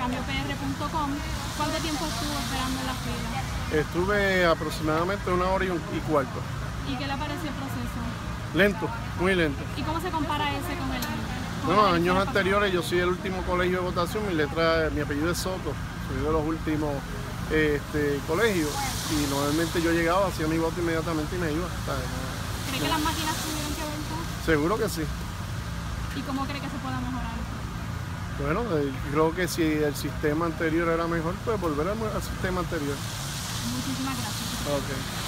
cambiopr.com. ¿Cuánto tiempo estuvo esperando en la fila? Estuve aproximadamente una hora y, un- y cuarto. ¿Y qué le pareció el proceso? Lento, muy lento. ¿Y cómo se compara ese con el con No, el años anteriores yo soy el último colegio de votación, mi letra, mi apellido es Soto, soy de los últimos este, colegios y normalmente yo llegaba, hacía mi voto inmediatamente y me iba. No- ¿Cree que las máquinas tuvieron que ver? Seguro que sí. ¿Y cómo cree que se pueda mejorar? Bueno, eh, creo que si el sistema anterior era mejor, pues volver al, al sistema anterior. Muchísimas gracias. Ok.